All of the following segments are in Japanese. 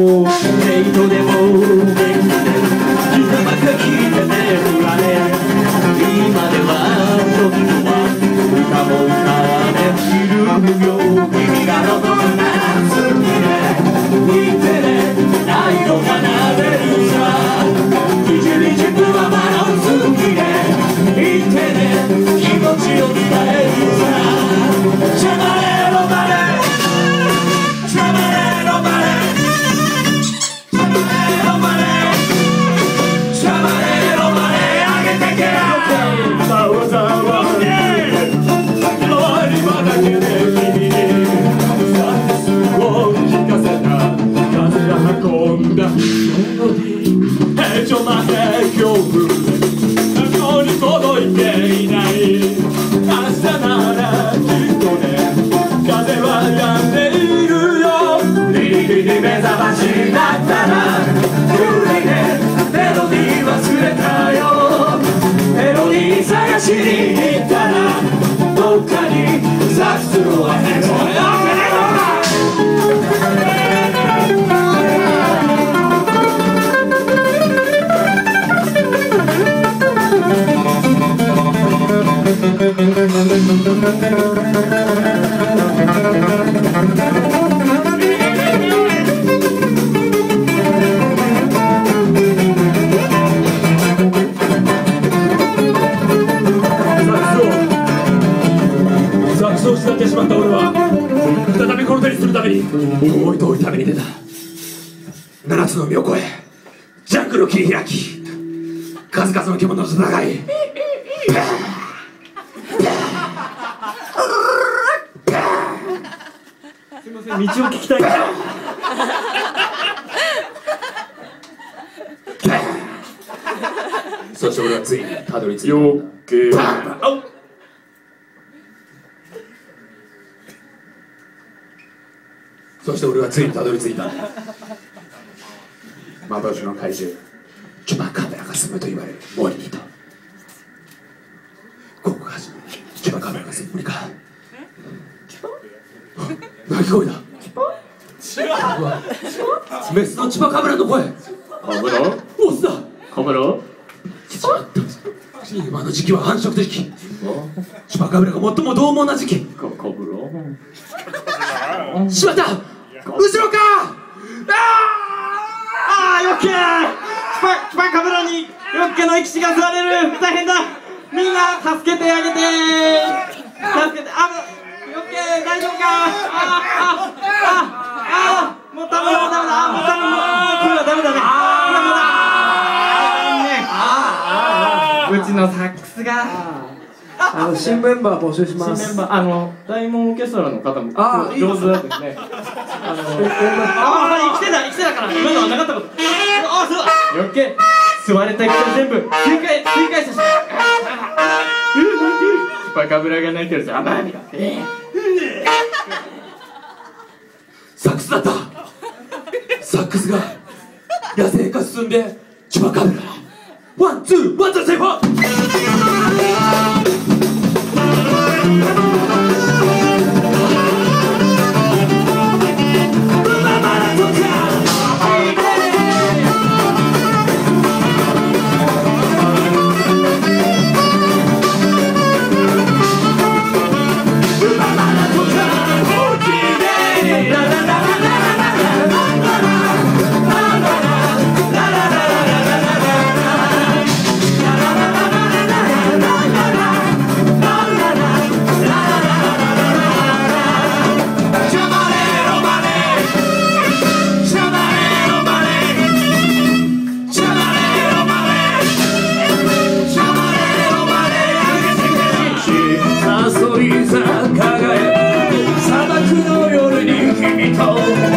とでも元気で膝ばっか聞いてね振られ今では時は歌も歌わね知るよ君がのことが好きで見てね愛を奏でるさビジビジブはまだ好きで言ってね気持ちを伝えるさシャバレロバレ運んだメロディーえちょ待て今日ここに届いていない明日ならきっとね風は止んでいるよビリビリ目覚ましだったら急にねメロディー忘れたよメロディー探しに行ったらどっかにサックスを忘れ失ってしまった俺は再びこの手にするために思い通り旅に出た。七つの海を越えジャングルを切り開き数々の獣と戦い。すいません道を聞きたい。そして俺はついにたどり着いた。よけそして俺はついにたどり着いた。幻の怪獣チュパカメラが住むと言われる森にいた。ここが初めチュパカメラが住む森か鳴き声だうわメスのチュパカメラの声。カメラオスだカメラ今の時期は繁殖的チュパカメラが最も獰猛な時期。カカブしまった後ろか。ああ、よっけースパ、カメラによっけの生き死が吸われる。大変だ。みんな助けてあげて。助けて、あ、よっけー大丈夫かああ、あ、あ、もうダメだ、ダメだ、もうダメだ、これはダメだね。ダメだ。うちのサックスが。あの新メンバー募集します新メンバー、あの、大門オーケストラの方もあ上手だですね。あの、ああ、生きてた、生きてたから、今のはなかったこと。あ、そうだ。よっけ、吸われた液体全部、繰り返、繰り返してしまう。バカブラが泣いてるぞ、甘みが。サックスだった。サックスが野生化進んでチュバカブラ。ワンツーワンツーセーフォー。cold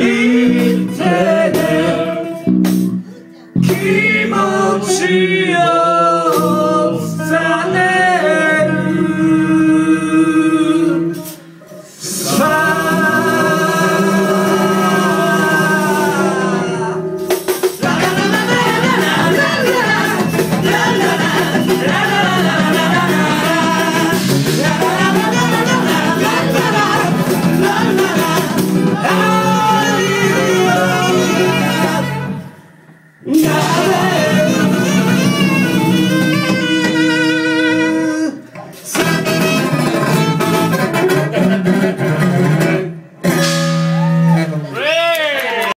He